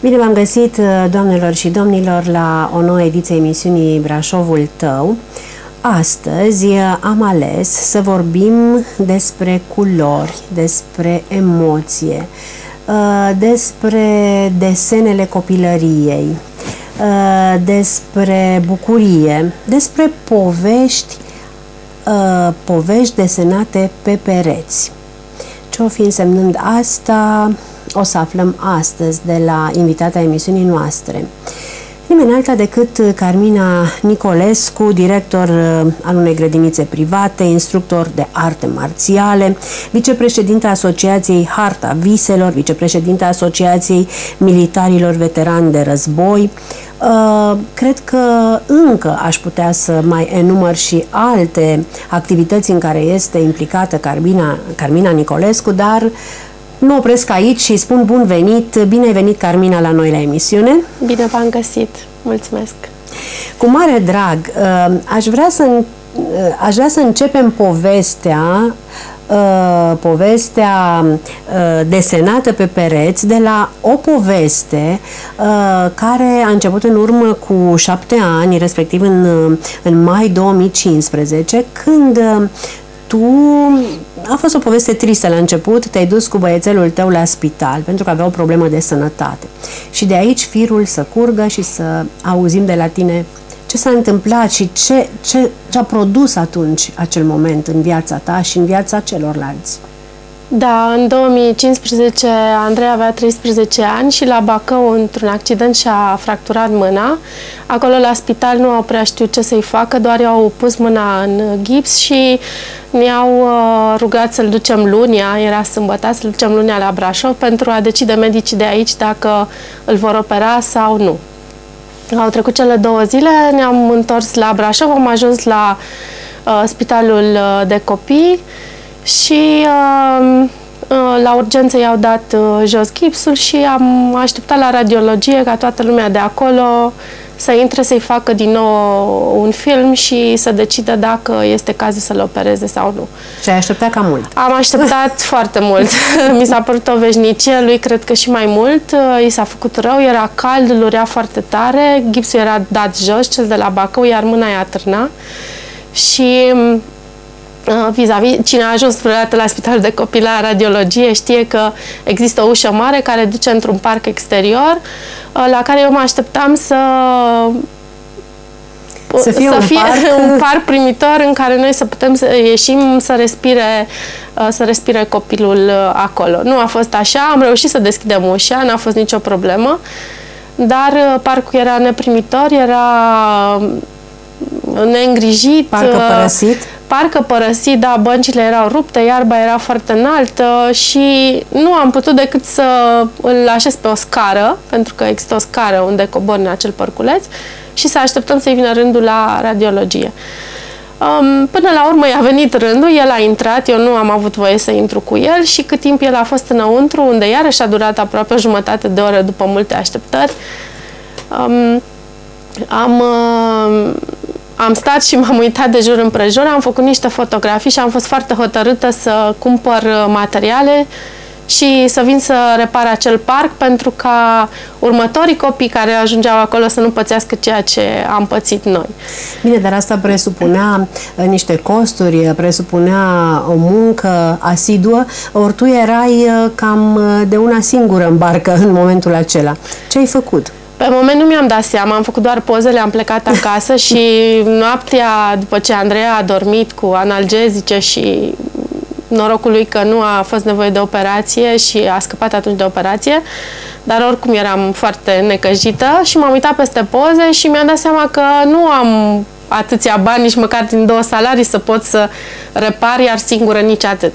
Bine v-am găsit, uh, doamnelor și domnilor, la o nouă ediție emisiunii Brașovul Tău. Astăzi uh, am ales să vorbim despre culori, despre emoție, uh, despre desenele copilăriei, despre bucurie, despre povești, povești desenate pe pereți. Ce o fi însemnând asta, o să aflăm astăzi de la invitata emisiunii noastre. Nimeni alta decât Carmina Nicolescu, director uh, al unei grădinițe private, instructor de arte marțiale, vicepreședinta Asociației Harta Viselor, vicepreședinta Asociației Militarilor Veterani de Război. Uh, cred că încă aș putea să mai enumăr și alte activități în care este implicată Carmina, Carmina Nicolescu, dar Mă opresc aici și spun bun venit, bine ai venit Carmina la noi la emisiune. Bine v-am găsit, mulțumesc. Cu mare drag, uh, aș vrea să, uh, aș vrea să începem povestea Uh, povestea uh, desenată pe pereți de la o poveste uh, care a început în urmă cu șapte ani, respectiv în, în mai 2015, când tu a fost o poveste tristă la început, te-ai dus cu băiețelul tău la spital pentru că avea o problemă de sănătate. Și de aici firul să curgă și să auzim de la tine ce s-a întâmplat și ce, ce, ce a produs atunci acel moment în viața ta și în viața celorlalți. Da, în 2015 Andrei avea 13 ani și la Bacău, într-un accident, și-a fracturat mâna. Acolo, la spital, nu au prea știut ce să-i facă, doar i-au pus mâna în gips și ne-au uh, rugat să-l ducem lunia, era sâmbătă, să-l ducem lunia la Brașov pentru a decide medicii de aici dacă îl vor opera sau nu. Au trecut cele două zile, ne-am întors la Brașov, am ajuns la uh, spitalul uh, de copii, și uh, uh, la urgență i-au dat uh, jos gipsul și am așteptat la radiologie ca toată lumea de acolo să intre să-i facă din nou un film și să decidă dacă este cazul să-l opereze sau nu. Și ai așteptat cam mult? Am așteptat foarte mult. Mi s-a părut o veșnicie, lui cred că și mai mult. I s-a făcut rău, era cald, lurea foarte tare, gipsul era dat jos, cel de la Bacău, iar mâna i-a târna. Și Uh, vis-a-vis, -vis, cine a ajuns vreodată la spitalul de copii la radiologie știe că există o ușă mare care duce într-un parc exterior uh, la care eu mă așteptam să să fie, să un, fie parc. un parc primitor în care noi să putem să ieșim să respire, uh, să respire copilul acolo. Nu a fost așa, am reușit să deschidem ușa, n-a fost nicio problemă, dar parcul era neprimitor, era neîngrijit. Parcă părăsit? Parcă părăsit, da, băncile erau rupte, iarba era foarte înaltă și nu am putut decât să îl așez pe o scară, pentru că există o scară unde cobor în acel părculeț și să așteptăm să-i vină rândul la radiologie. Um, până la urmă i-a venit rândul, el a intrat, eu nu am avut voie să intru cu el și cât timp el a fost înăuntru, unde iarăși a durat aproape o jumătate de oră după multe așteptări, um, am, uh, am stat și m-am uitat de jur împrejur, am făcut niște fotografii și am fost foarte hotărâtă să cumpăr uh, materiale și să vin să repar acel parc pentru ca următorii copii care ajungeau acolo să nu pățească ceea ce am pățit noi. Bine, dar asta presupunea uh, niște costuri, presupunea o muncă asiduă, ori tu erai uh, cam de una singură în barcă în momentul acela. Ce ai făcut? Pe moment nu mi-am dat seama, am făcut doar pozele, am plecat acasă și noaptea, după ce Andreea a dormit cu analgezice și norocul lui că nu a fost nevoie de operație și a scăpat atunci de operație, dar oricum eram foarte necăjită și m-am uitat peste poze și mi-am dat seama că nu am atâția bani, nici măcar din două salarii să pot să repar, iar singură nici atât.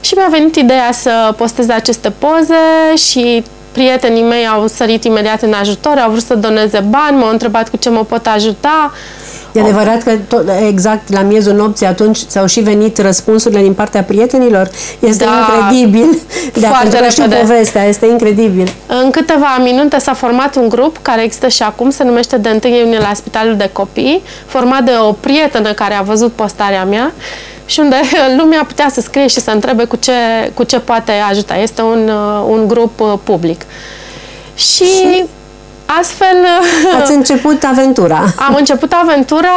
Și mi-a venit ideea să postez aceste poze și prietenii mei au sărit imediat în ajutor, au vrut să doneze bani, m-au întrebat cu ce mă pot ajuta. E adevărat că tot, exact la miezul nopții atunci ți-au și venit răspunsurile din partea prietenilor? Este da, incredibil. De pentru că știu povestea, este incredibil. În câteva minute s-a format un grup care există și acum, se numește De 1 iunie la Spitalul de Copii, format de o prietenă care a văzut postarea mea și unde lumea putea să scrie și să întrebe cu ce, cu ce poate ajuta. Este un, uh, un grup uh, public. Și, și astfel... Ați început aventura. Am început aventura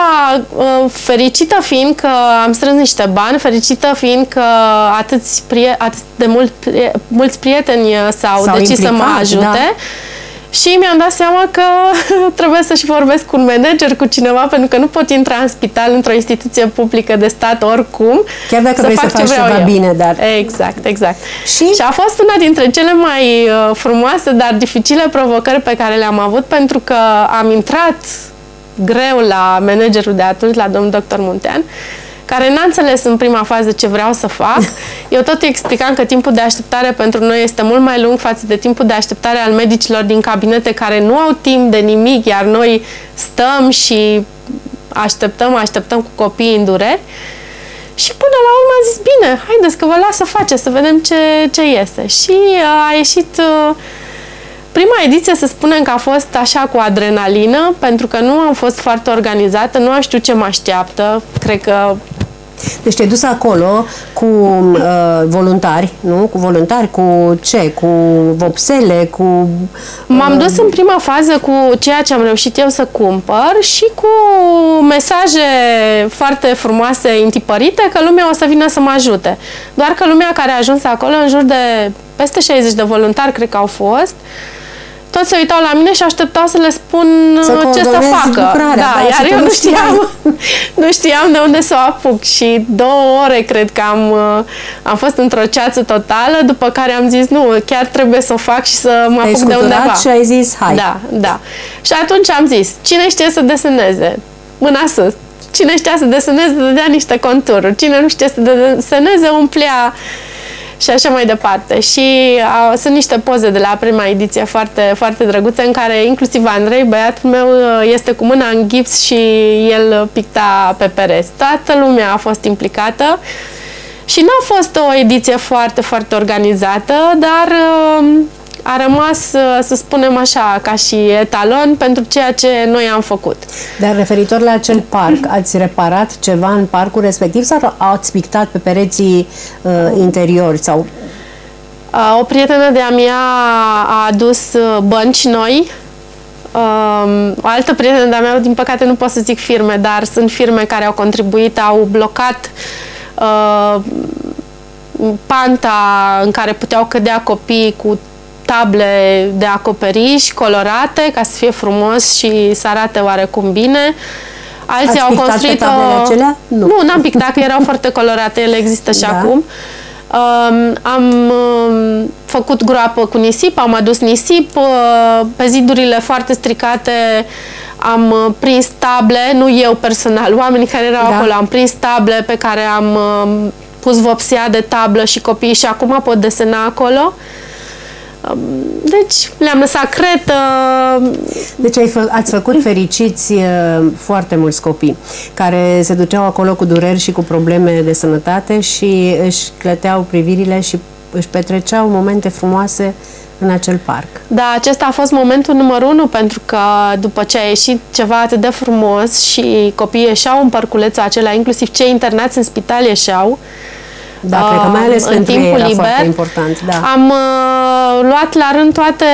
uh, fericită fiind că am strâns niște bani, fericită fiind că atâți prie, atât de mult, mulți prieteni s-au, s-au decis implicat, să mă ajute. Da și mi-am dat seama că trebuie să-și vorbesc cu un manager, cu cineva, pentru că nu pot intra în spital într-o instituție publică de stat oricum. Chiar dacă să vrei fac să faci ce ceva eu. bine, dar... Exact, exact. Și? și a fost una dintre cele mai uh, frumoase, dar dificile provocări pe care le-am avut, pentru că am intrat greu la managerul de atunci, la domnul doctor Muntean, care n-a înțeles în prima fază ce vreau să fac. Eu tot explicam că timpul de așteptare pentru noi este mult mai lung față de timpul de așteptare al medicilor din cabinete care nu au timp de nimic, iar noi stăm și așteptăm, așteptăm cu copiii în dureri. Și până la urmă am zis, bine, haideți că vă las să faceți, să vedem ce, ce iese. Și uh, a ieșit uh, Prima ediție să spunem că a fost așa cu adrenalină, pentru că nu am fost foarte organizată, nu am știut ce mă așteaptă. Cred că deci te-ai dus acolo cu uh, voluntari, nu? Cu voluntari, cu ce? Cu vopsele, cu... Uh... M-am dus în prima fază cu ceea ce am reușit eu să cumpăr și cu mesaje foarte frumoase, intipărite, că lumea o să vină să mă ajute. Doar că lumea care a ajuns acolo, în jur de peste 60 de voluntari, cred că au fost, uh, toți se uitau la mine și așteptau să le spun să uh, ce să facă. Lucrarea, da, da, iar eu nu știam, nu știam de unde să o apuc și două ore cred că am, uh, am fost într-o ceață totală, după care am zis nu, chiar trebuie să o fac și să mă apuc de undeva. și ai zis hai. Da, da. Și atunci am zis, cine știe să deseneze? Mâna sus. Cine știa să deseneze, dădea niște contururi. Cine nu știe să deseneze, umplea și așa mai departe. Și au, sunt niște poze de la prima ediție foarte, foarte drăguțe în care inclusiv Andrei, băiatul meu, este cu mâna în gips și el picta pe pereți. Toată lumea a fost implicată și nu a fost o ediție foarte, foarte organizată, dar a rămas, uh, să spunem așa, ca și etalon pentru ceea ce noi am făcut. Dar referitor la acel parc, ați reparat ceva în parcul respectiv sau ați pictat pe pereții uh, interiori sau uh, o prietenă de-a mea a adus uh, bănci noi. Um, o altă prietenă de-a mea, din păcate nu pot să zic firme, dar sunt firme care au contribuit, au blocat uh, panta în care puteau cădea copii cu table de acoperiș colorate ca să fie frumos și să arate oarecum bine. Alții Ați au construit o... Acelea? Nu, nu n-am pictat, că erau foarte colorate, ele există și da. acum. Um, am um, făcut groapă cu nisip, am adus nisip, uh, pe zidurile foarte stricate am uh, prins table, nu eu personal, oamenii care erau da. acolo, am prins table pe care am uh, pus vopsea de tablă și copiii și acum pot desena acolo. Uh, deci le-am lăsat cretă. Deci ai fă, ați făcut fericiți foarte mulți copii care se duceau acolo cu dureri și cu probleme de sănătate și își clăteau privirile și își petreceau momente frumoase în acel parc. Da, acesta a fost momentul numărul unu pentru că după ce a ieșit ceva atât de frumos și copiii ieșeau în parculețul acela, inclusiv cei internați în spital ieșeau, da, uh, cred că mai ales în pentru timpul ei liber. important. Da. Am uh, luat la rând toate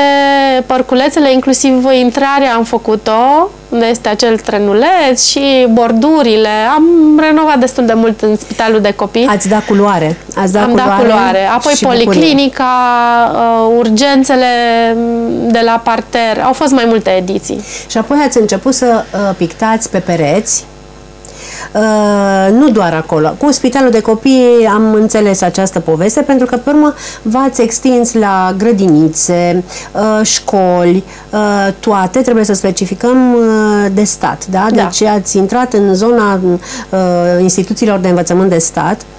parculețele, inclusiv intrarea am făcut-o, unde este acel trenuleț și bordurile. Am renovat destul de mult în spitalul de copii. Ați dat culoare. Ați dat am culoare dat culoare. Apoi policlinica, uh, urgențele de la parter. Au fost mai multe ediții. Și apoi ați început să uh, pictați pe pereți Uh, nu doar acolo. Cu Spitalul de Copii am înțeles această poveste pentru că, pe urmă, v-ați extins la grădinițe, uh, școli, uh, toate, trebuie să specificăm, de stat. Da? da. Deci ați intrat în zona instituțiilor de învățământ de stat Uh,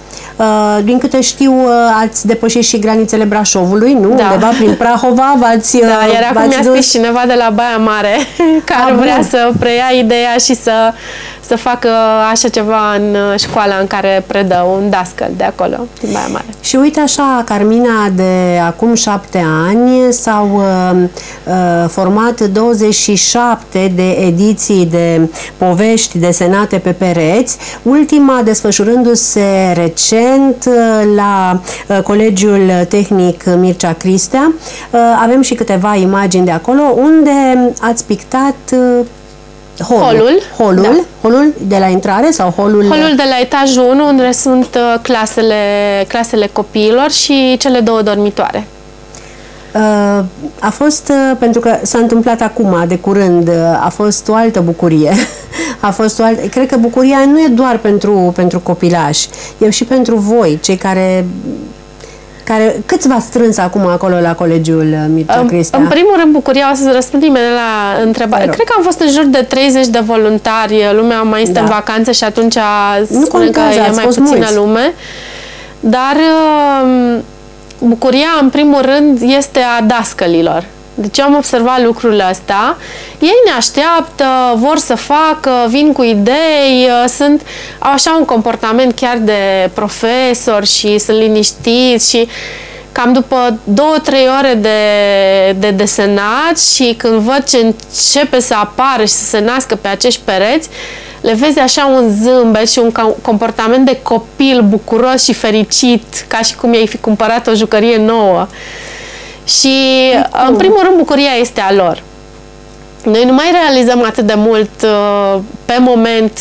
din câte știu, uh, ați depășit și granițele Brașovului, nu? Da. Undeva prin Prahova v-ați Da, uh, iar acum mi-a scris cineva de la Baia Mare care A, vrea bun. să preia ideea și să să facă așa ceva în uh, școala în care predă un dascăl de acolo, din Baia Mare. Și uite așa, Carmina, de acum șapte ani s-au uh, uh, format 27 de ediții de povești desenate pe pereți, ultima desfășurându-se recent recent la Colegiul Tehnic Mircea Cristea. Avem și câteva imagini de acolo unde ați pictat Holul. Holul, holul, da. holul de la intrare sau holul... Holul de la etajul 1, unde sunt uh, clasele, clasele copiilor și cele două dormitoare. Uh, a fost, uh, pentru că s-a întâmplat acum, de curând, a fost o altă bucurie. A fost o altă... Cred că bucuria nu e doar pentru, pentru copilași, e și pentru voi, cei care care, câți v-a strâns acum acolo la colegiul uh, Mircea Cristea? În primul rând, bucuria, o să răspund imediat la întrebare. Cred că am fost în jur de 30 de voluntari, lumea mai este da. în vacanță și atunci nu spune că e mai puțină mulți. lume. Dar um, bucuria, în primul rând, este a dascălilor. Deci eu am observat lucrurile astea. Ei ne așteaptă, vor să facă, vin cu idei, uh, sunt, au așa un comportament chiar de profesor și sunt liniștiți și cam după două, trei ore de, de desenat și când văd ce începe să apară și să se nască pe acești pereți, le vezi așa un zâmbet și un comportament de copil bucuros și fericit, ca și cum i-ai fi cumpărat o jucărie nouă. Și, în primul rând, bucuria este a lor. Noi nu mai realizăm atât de mult uh, pe moment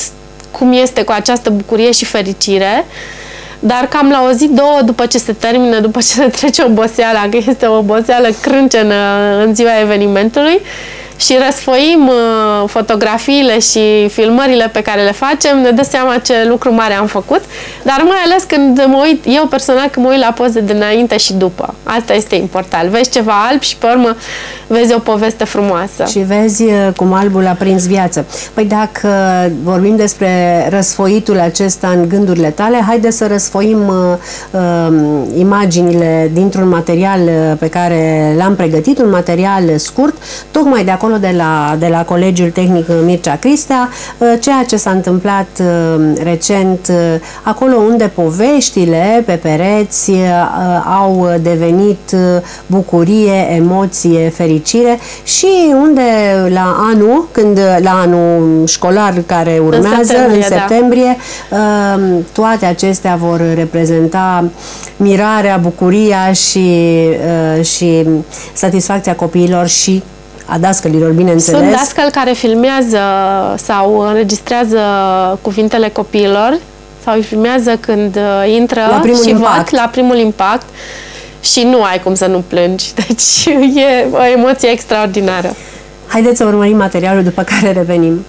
cum este cu această bucurie și fericire, dar cam la o zi, două, după ce se termină, după ce se trece oboseala, că este o oboseală crâncenă în ziua evenimentului, și răsfoim uh, fotografiile și filmările pe care le facem, ne dă seama ce lucru mare am făcut, dar mai ales când mă uit, eu personal când mă uit la poze de înainte și după. Asta este important. Vezi ceva alb și pe urmă vezi o poveste frumoasă. Și vezi uh, cum albul a prins viață. Păi dacă vorbim despre răsfoitul acesta în gândurile tale, haide să răsfoim uh, uh, imaginile dintr-un material uh, pe care l-am pregătit, un material scurt, tocmai de acolo acolo de la, de la Colegiul Tehnic Mircea Cristea, uh, ceea ce s-a întâmplat uh, recent, uh, acolo unde poveștile pe pereți au devenit bucurie, emoție, fericire și unde la anul, când la anul școlar care urmează, în septembrie, în septembrie da. toate acestea vor reprezenta mirarea, bucuria și, și satisfacția copiilor și a dascălilor, bineînțeles. Sunt dascăli care filmează sau înregistrează cuvintele copiilor sau îi filmează când uh, intră la primul și impact. văd la primul impact și nu ai cum să nu plângi. Deci e o emoție extraordinară. Haideți să urmărim materialul după care revenim.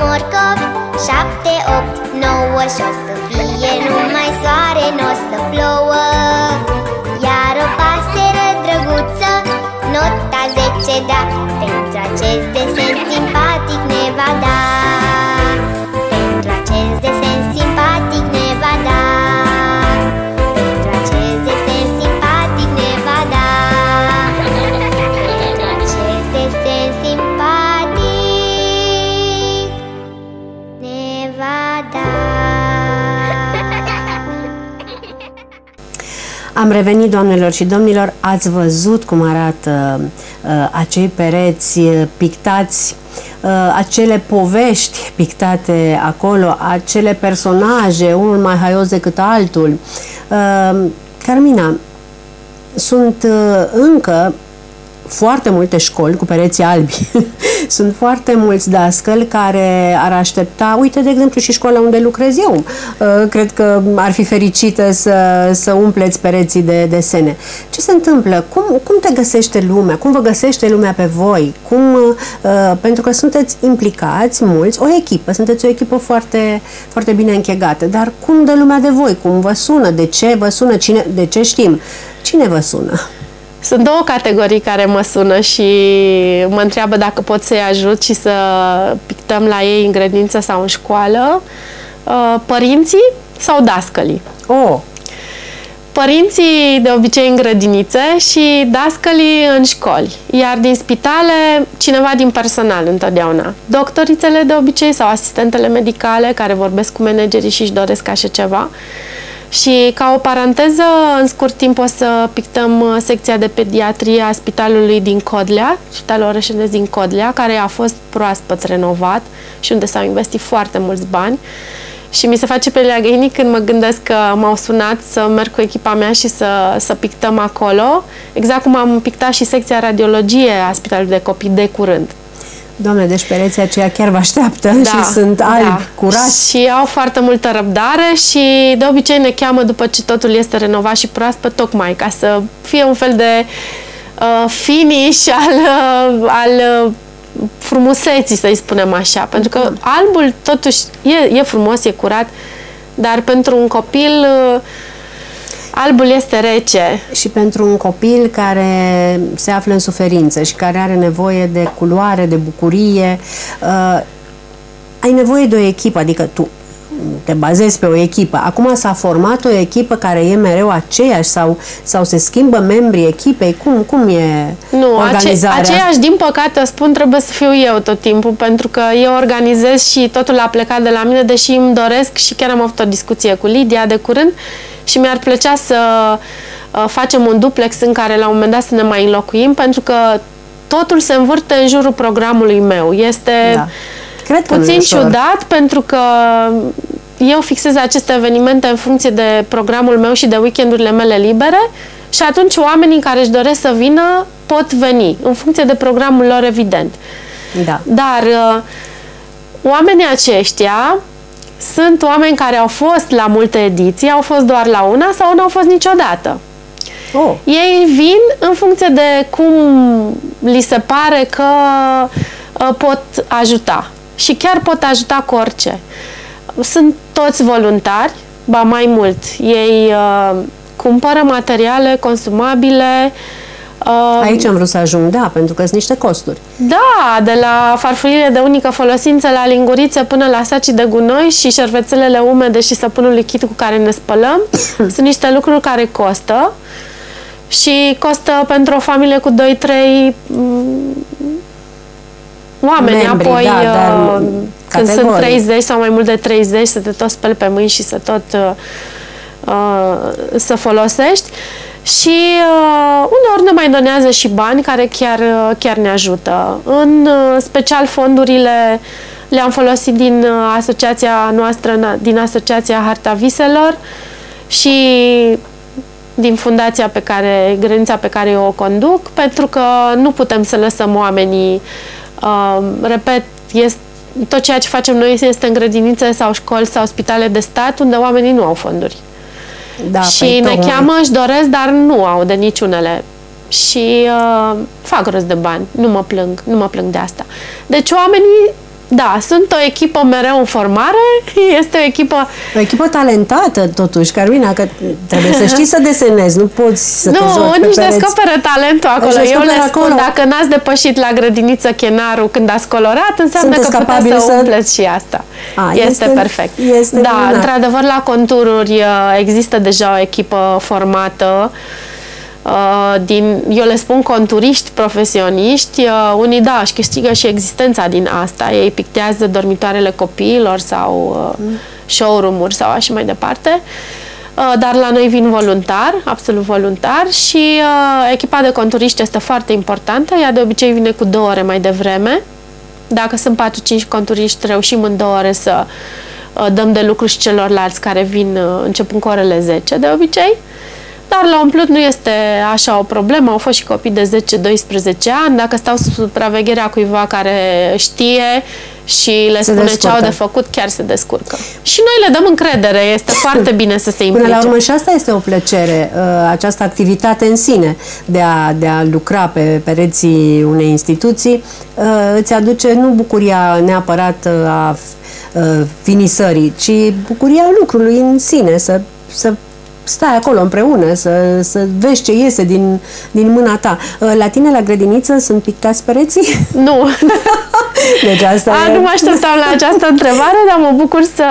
morcovi Șapte, opt, nouă Și o să fie numai soare N-o să plouă. Iar o pasăre drăguță Nota zece da Pentru acest desen simpatic ne va da. Am revenit, doamnelor și domnilor, ați văzut cum arată uh, acei pereți uh, pictați, uh, acele povești pictate acolo, acele personaje, unul mai haios decât altul. Uh, Carmina, sunt uh, încă foarte multe școli cu pereții albi. sunt foarte mulți dascăli care ar aștepta, uite, de exemplu, și școala unde lucrez eu. Uh, cred că ar fi fericită să, să umpleți pereții de desene. Ce se întâmplă? Cum, cum te găsește lumea? Cum vă găsește lumea pe voi? Cum, uh, pentru că sunteți implicați mulți, o echipă, sunteți o echipă foarte, foarte bine închegată, dar cum dă lumea de voi? Cum vă sună? De ce vă sună? Cine, de ce știm? Cine vă sună? Sunt două categorii care mă sună și mă întreabă dacă pot să-i ajut și să pictăm la ei în grădință sau în școală. Uh, părinții sau dascălii. Oh. Părinții de obicei în grădinițe și dascălii în școli, iar din spitale cineva din personal întotdeauna. Doctorițele de obicei sau asistentele medicale care vorbesc cu managerii și își doresc așa ceva. Și ca o paranteză, în scurt timp o să pictăm uh, secția de pediatrie a spitalului din Codlea, spitalul orășenesc din Codlea, care a fost proaspăt renovat și unde s-au investit foarte mulți bani. Și mi se face pe găinii când mă gândesc că m-au sunat să merg cu echipa mea și să, să pictăm acolo, exact cum am pictat și secția radiologie a Spitalului de Copii de curând. Doamne, deci pereții aceia chiar vă așteaptă da, și sunt da. albi, da. curați. Și au foarte multă răbdare și de obicei ne cheamă după ce totul este renovat și proaspăt, tocmai ca să fie un fel de uh, finish al, uh, al uh, frumuseții, să-i spunem așa. Pentru că da. albul totuși e, e frumos, e curat, dar pentru un copil... Uh, Albul este rece. Și pentru un copil care se află în suferință și care are nevoie de culoare, de bucurie, uh, ai nevoie de o echipă, adică tu te bazezi pe o echipă. Acum s-a format o echipă care e mereu aceeași sau, sau se schimbă membrii echipei? Cum, cum e nu, organizarea? Ace- aceeași, din păcate, spun, trebuie să fiu eu tot timpul, pentru că eu organizez și totul a plecat de la mine, deși îmi doresc și chiar am avut o discuție cu Lidia de curând, și mi-ar plăcea să uh, facem un duplex în care la un moment dat să ne mai înlocuim, pentru că totul se învârte în jurul programului meu. Este da. Cred puțin ciudat pentru că eu fixez aceste evenimente în funcție de programul meu și de weekendurile mele libere și atunci oamenii care își doresc să vină pot veni, în funcție de programul lor evident. Da. Dar uh, oamenii aceștia sunt oameni care au fost la multe ediții, au fost doar la una sau nu au fost niciodată. Oh. Ei vin în funcție de cum li se pare că uh, pot ajuta. Și chiar pot ajuta cu orice. Sunt toți voluntari, ba mai mult. Ei uh, cumpără materiale consumabile, uh, Uh, Aici am vrut să ajung, da, pentru că sunt niște costuri. Da, de la farfurile de unică folosință la lingurițe până la sacii de gunoi și șervețelele umede și săpunul lichid cu care ne spălăm. sunt niște lucruri care costă și costă pentru o familie cu 2-3 mm, oameni. Membri, Apoi, da, dar uh, când categorii. sunt 30 sau mai mult de 30, să te tot speli pe mâini și să tot uh, uh, să folosești. Uh, și uh, uneori ne mai donează și bani care chiar, uh, chiar ne ajută. În uh, special fondurile le-am folosit din uh, asociația noastră, din asociația Harta Viselor și din fundația pe care, grădinița pe care eu o conduc, pentru că nu putem să lăsăm oamenii, uh, repet, este, tot ceea ce facem noi este în grădinițe sau școli sau spitale de stat unde oamenii nu au fonduri. Da, și păi ne cheamă, își doresc, dar nu au de niciunele. Și uh, fac rost de bani. Nu mă plâng, nu mă plâng de asta. Deci oamenii da, sunt o echipă mereu în formare, este o echipă... O echipă talentată, totuși, Carmina, că trebuie să știi să desenezi, nu poți să nu, te joci Nu, nici descoperă talentul acolo. Eu le spun, acolo. dacă n-ați depășit la grădiniță chenarul când ați colorat, înseamnă Sunteți că puteți să, să umpleți și asta. A, este, este perfect. Este da, minunat. într-adevăr, la contururi uh, există deja o echipă formată Uh, din, eu le spun conturiști profesioniști, uh, unii da, își câștigă și existența din asta. Ei pictează dormitoarele copiilor sau uh, mm. showroom-uri sau așa mai departe. Dar la noi vin voluntar, absolut voluntar și echipa de conturiști este foarte importantă. Ea de obicei vine cu două ore mai devreme. Dacă sunt 4-5 conturiști, reușim în două ore să dăm de lucru și celorlalți care vin începând cu orele 10 de obicei. Dar la umplut nu este așa o problemă. Au fost și copii de 10-12 ani. Dacă stau sub supravegherea cuiva care știe și le se spune descurcă. ce au de făcut, chiar se descurcă. Și noi le dăm încredere. Este foarte bine să se implice. Până la urmă și asta este o plăcere, uh, această activitate în sine de a, de a lucra pe pereții unei instituții uh, îți aduce nu bucuria neapărat uh, a finisării, ci bucuria lucrului în sine, să, să stai acolo împreună, să, să vezi ce iese din, din mâna ta. Uh, la tine, la grădiniță, sunt pictați pereții? Nu. deci asta A, e... Nu mă așteptam la această întrebare, dar mă bucur să,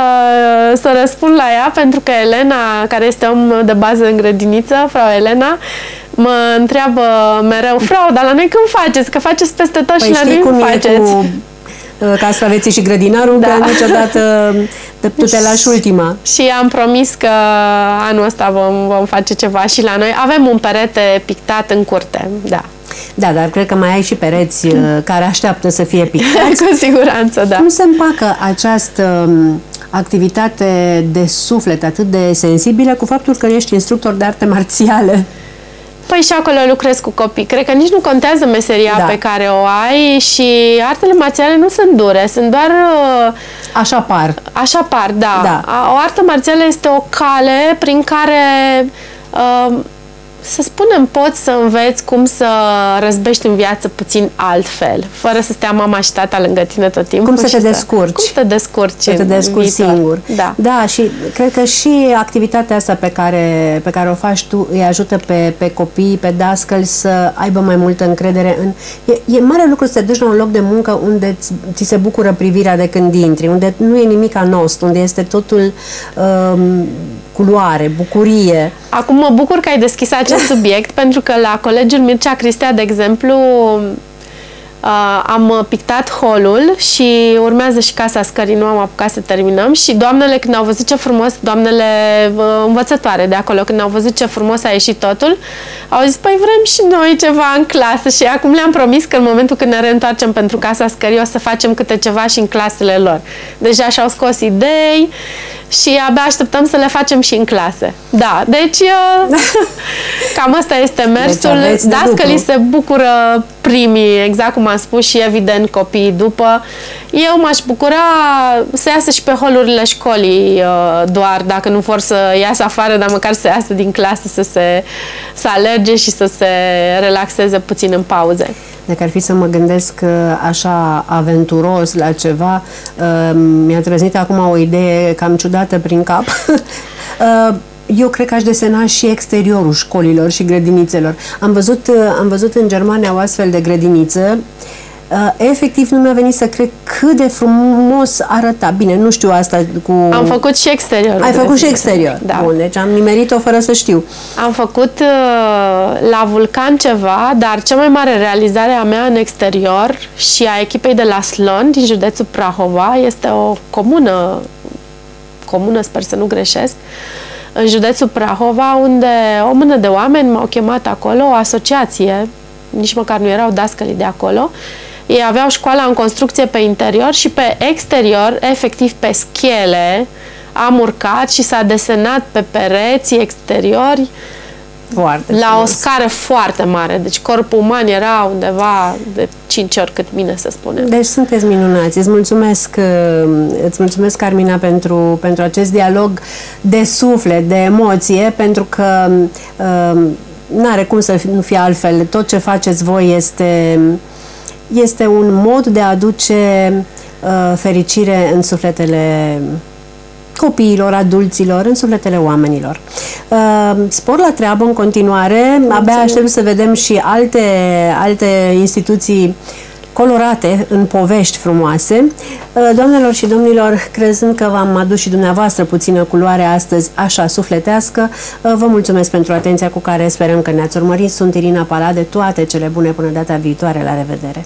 să răspund la ea, pentru că Elena, care este om de bază în grădiniță, frau Elena, mă întreabă mereu, frau, dar la noi când faceți? Că faceți peste tot păi și la noi cum faceți? Cu Uh, castraveții și grădinarul, da. că niciodată tu te lași ultima. Și am promis că anul ăsta vom, vom face ceva și la noi. Avem un perete pictat în curte, da. Da, dar cred că mai ai și pereți uh, care așteaptă să fie pictați. Cu siguranță, da. Cum se împacă această um, activitate de suflet atât de sensibilă cu faptul că ești instructor de arte marțiale? Păi și acolo lucrez cu copii. Cred că nici nu contează meseria da. pe care o ai și artele marțiale nu sunt dure, sunt doar... Uh, așa par. Așa par, da. da. O artă marțială este o cale prin care uh, să spunem, poți să înveți cum să răzbești în viață puțin altfel, fără să stea mama și tata lângă tine tot timpul. Cum să te descurci. Cum să te descurci Să te descurci singur. Da. da, și cred că și activitatea asta pe care, pe care o faci tu îi ajută pe, pe copii, pe dascăli să aibă mai multă încredere în... E, e mare lucru să te duci la un loc de muncă unde ți se bucură privirea de când intri, unde nu e nimic anost, unde este totul um, culoare, bucurie. Acum mă bucur că ai deschis acest subiect, pentru că la Colegiul Mircea Cristea, de exemplu, Uh, am pictat holul și urmează și casa scării, nu am apucat să terminăm și doamnele când au văzut ce frumos, doamnele uh, învățătoare de acolo, când au văzut ce frumos a ieșit totul, au zis, păi vrem și noi ceva în clasă și acum le-am promis că în momentul când ne reîntoarcem pentru casa scării o să facem câte ceva și în clasele lor. Deja și-au scos idei și abia așteptăm să le facem și în clase. Da, deci uh, cam asta este mersul. Deci Dascălii se bucură primii, exact cum am spus și evident copiii după. Eu m-aș bucura să iasă și pe holurile școlii uh, doar, dacă nu vor să iasă afară, dar măcar să iasă din clasă, să se să alerge și să se relaxeze puțin în pauze. Dacă ar fi să mă gândesc uh, așa aventuros la ceva, uh, mi-a trezit acum o idee cam ciudată prin cap. eu cred că aș desena și exteriorul școlilor și grădinițelor. Am văzut, am văzut în Germania o astfel de grădiniță Uh, efectiv nu mi-a venit să cred cât de frumos arăta. Bine, nu știu asta cu... Am făcut și exterior. Ai făcut și exterior. Da. Bun, deci am nimerit-o fără să știu. Am făcut uh, la Vulcan ceva, dar cea mai mare realizare a mea în exterior și a echipei de la Slon, din județul Prahova, este o comună, comună, sper să nu greșesc, în județul Prahova, unde o mână de oameni m-au chemat acolo, o asociație, nici măcar nu erau dascălii de acolo, ei aveau școala în construcție pe interior și pe exterior, efectiv pe schele, am urcat și s-a desenat pe pereții exteriori foarte la frumos. o scară foarte mare. Deci corpul uman era undeva de 5 ori cât mine, să spunem. Deci sunteți minunați. Îți mulțumesc, uh, îți mulțumesc Carmina, pentru, pentru acest dialog de suflet, de emoție, pentru că uh, nu are cum să nu fie altfel. Tot ce faceți voi este este un mod de a aduce uh, fericire în sufletele copiilor, adulților, în sufletele oamenilor. Uh, spor la treabă în continuare, Mulțumim. abia aștept să vedem și alte, alte instituții colorate în povești frumoase. Uh, doamnelor și domnilor, crezând că v-am adus și dumneavoastră puțină culoare astăzi așa sufletească, uh, vă mulțumesc pentru atenția cu care sperăm că ne-ați urmărit. Sunt Irina Palade, toate cele bune până data viitoare. La revedere!